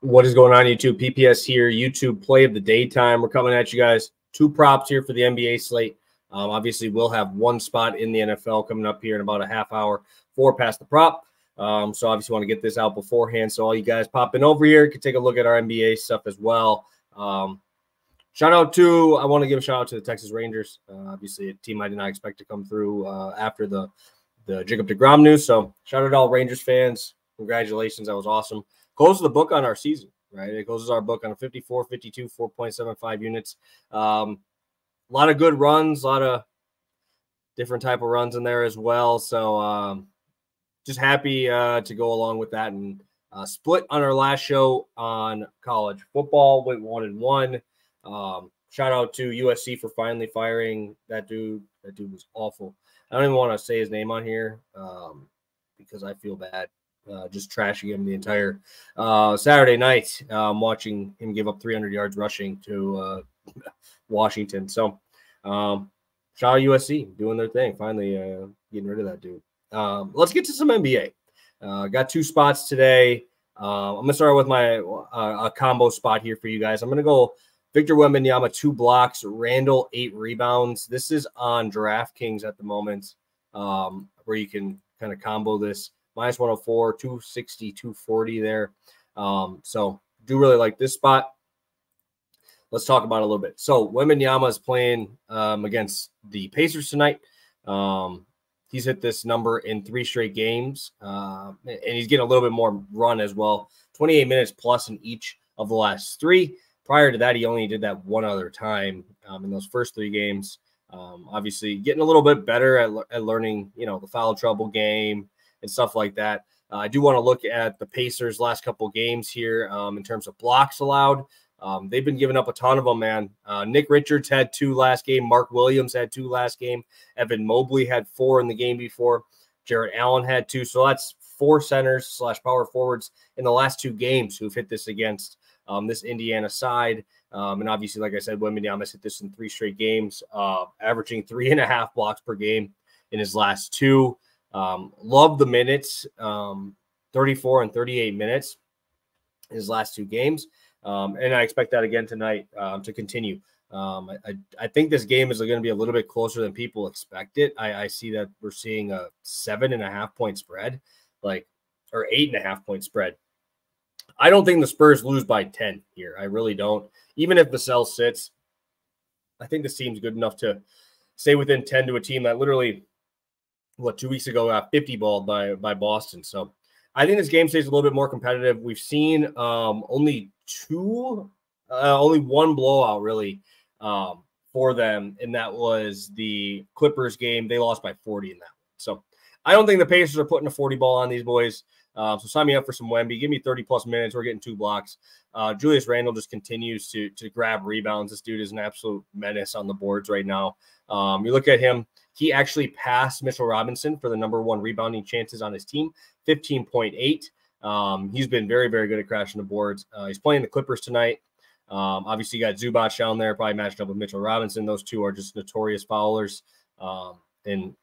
What is going on, YouTube? PPS here, YouTube play of the daytime. We're coming at you guys. Two props here for the NBA slate. Um, obviously, we'll have one spot in the NFL coming up here in about a half hour, for past the prop. Um, so obviously, want to get this out beforehand. So all you guys popping over here can take a look at our NBA stuff as well. Um, shout out to I want to give a shout out to the Texas Rangers. Uh, obviously, a team I did not expect to come through uh, after the the Jacob Degrom news. So shout out to all Rangers fans. Congratulations, that was awesome closes the book on our season, right? It closes our book on a 54, 52, 4.75 units. Um, a lot of good runs, a lot of different type of runs in there as well. So um, just happy uh, to go along with that and uh, split on our last show on college football. Went one and one. Um, shout out to USC for finally firing that dude. That dude was awful. I don't even want to say his name on here um, because I feel bad uh, just trashing him the entire uh, Saturday night, um, watching him give up 300 yards rushing to uh, Washington. So, um, shout out USC doing their thing, finally uh, getting rid of that dude. Um, let's get to some NBA. Uh, got two spots today. I'm gonna start with my a combo spot here for you guys. I'm gonna go Victor Wembanyama two blocks, Randle eight rebounds. This is on DraftKings at the moment, um, where you can kind of combo this minus 104, 260, 240 there. Um, so do really like this spot. Let's talk about a little bit. So Wembanyama is playing um, against the Pacers tonight. Um, he's hit this number in three straight games, uh, and he's getting a little bit more run as well. 28 minutes plus in each of the last three. Prior to that, he only did that one other time um, in those first three games. Um, obviously, getting a little bit better at, at learning, you know, the foul trouble game, and stuff like that. Uh, I do want to look at the Pacers' last couple games here um, in terms of blocks allowed. Um, they've been giving up a ton of them, man. Uh, Nick Richards had two last game. Mark Williams had two last game. Evan Mobley had four in the game before. Jarrett Allen had two. So that's four centers slash power forwards in the last two games who've hit this against um, this Indiana side. Um, and obviously, like I said, Wembanyama's hit this in three straight games, uh, averaging three and a half blocks per game in his last two. Um, love the minutes, um, 34 and 38 minutes his last two games. Um, and I expect that again tonight um, to continue. Um, I, I, think this game is going to be a little bit closer than people expect it. I, I, see that we're seeing a seven and a half point spread, like or eight and a half point spread. I don't think the Spurs lose by 10 here. I really don't. Even if Vassell sits, I think this team's good enough to stay within 10 to a team that literally what two weeks ago got 50 balled by by Boston. So I think this game stays a little bit more competitive. We've seen um, only two, uh, only one blowout really um, for them, and that was the Clippers game. They lost by 40 in that one. So I don't think the Pacers are putting a 40 ball on these boys. Uh, so sign me up for some Wemby. Give me 30 plus minutes. We're getting two blocks. Uh, Julius Randle just continues to to grab rebounds. This dude is an absolute menace on the boards right now. Um, you look at him he actually passed Mitchell Robinson for the number one rebounding chances on his team, 15.8. Um, he's been very, very good at crashing the boards. Uh, he's playing the Clippers tonight. Um, obviously, you got Zubac down there, probably matched up with Mitchell Robinson. Those two are just notorious foulers. Um, and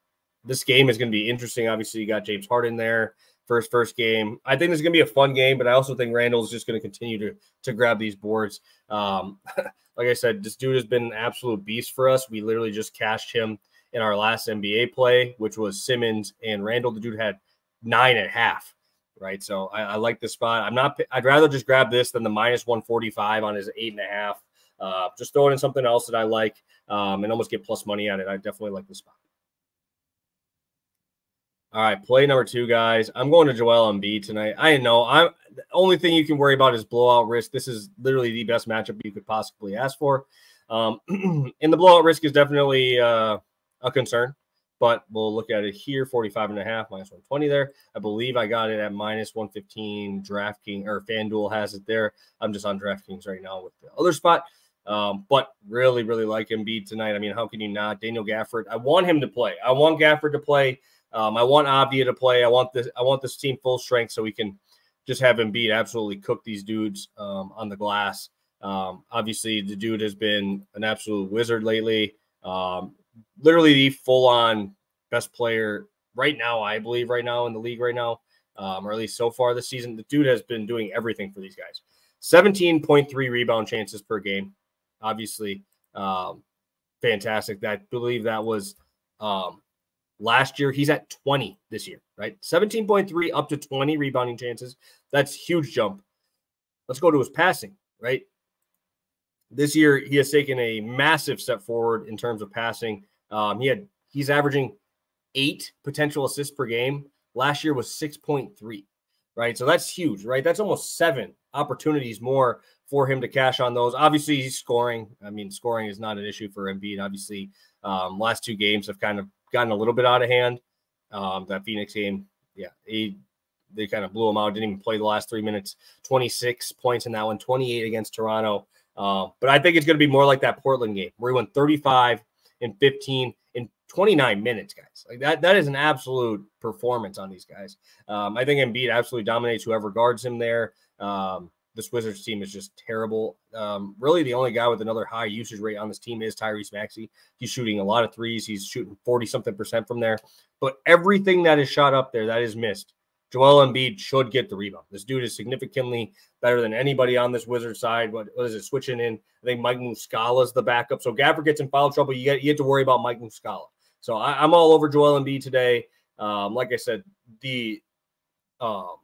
this game is going to be interesting. Obviously, you got James Harden there, first first game. I think this is going to be a fun game, but I also think Randle is just going to continue to to grab these boards. Um, like I said, this dude has been an absolute beast for us. We literally just cashed him in our last NBA play, which was Simmons and Randle. The dude had nine and a half, right? So I, I like this spot. I'm not. I'd rather just grab this than the minus 145 on his eight and a half. Uh, just throwing in something else that I like um, and almost get plus money on it. I definitely like this spot. All right, play number two, guys. I'm going to Joel Embiid tonight. I know I'm the only thing you can worry about is blowout risk. This is literally the best matchup you could possibly ask for. Um, and the blowout risk is definitely uh, a concern, but we'll look at it here 45 and a half minus 120 there. I believe I got it at minus 115. DraftKings or FanDuel has it there. I'm just on DraftKings right now with the other spot. Um, but really, really like Embiid tonight. I mean, how can you not? Daniel Gafford. I want him to play. I want Gafford to play. Um, I want Avdija to play. I want this. I want this team full strength so we can just have Embiid absolutely cook these dudes um, on the glass. Um, obviously, the dude has been an absolute wizard lately. Um, literally the full on best player right now, I believe, right now in the league right now, um, or at least so far this season. The dude has been doing everything for these guys. 17.3 rebound chances per game. Obviously, um, fantastic. That I believe that was um, last year. He's at 20 this year, right? 17.3 up to 20 rebounding chances. That's huge jump. Let's go to his passing, right? This year he has taken a massive step forward in terms of passing. Um, he had he's averaging eight potential assists per game. Last year was 6.3, right? So that's huge, right? That's almost seven opportunities more for him to cash on those. Obviously, he's scoring. I mean, scoring is not an issue for Embiid. Obviously, um, last two games have kind of gotten a little bit out of hand. Um, that Phoenix game, yeah, he they kind of blew him out. Didn't even play the last three minutes. 26 points in that one, 28 against Toronto. Uh, but I think it's going to be more like that Portland game where he went 35 and 15 in 29 minutes, guys. Like that, that is an absolute performance on these guys. Um, I think Embiid absolutely dominates whoever guards him there. Um, this Wizards team is just terrible. Um, really, the only guy with another high usage rate on this team is Tyrese Maxey. He's shooting a lot of threes. He's shooting 40 something percent from there. But everything that is shot up there that is missed, Joel Embiid should get the rebound. This dude is significantly better than anybody on this Wizard side. What, what is it? Switching in, I think Mike Muscala is the backup. So Gafford gets in foul trouble. You get you get to worry about Mike Muscala. So I, am all over Joel Embiid today. Um, like I said, the um,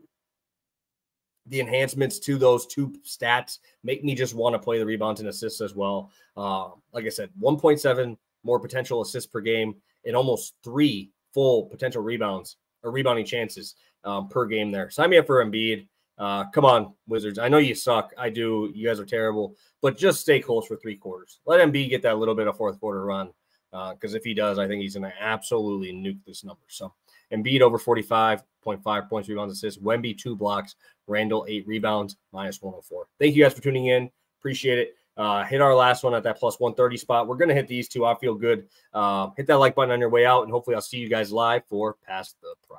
the enhancements to those two stats make me just want to play the rebounds and assists as well. Uh, like I said, 1.7 more potential assists per game and almost three full potential rebounds or rebounding chances um, per game there. Sign me up for Embiid. Uh, come on, Wizards. I know you suck. I do. You guys are terrible, but just stay close for three quarters. Let Embiid get that little bit of fourth quarter run because uh, if he does, I think he's going to absolutely nuke this number. So Embiid over 45.5 points, rebounds, assists. Wemby, two blocks. Randle, eight rebounds, minus 104. Thank you guys for tuning in. Appreciate it. Uh, hit our last one at that plus 130 spot. We're going to hit these two. I feel good. Uh, hit that like button on your way out, and hopefully I'll see you guys live for Past the Prop.